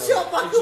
Chama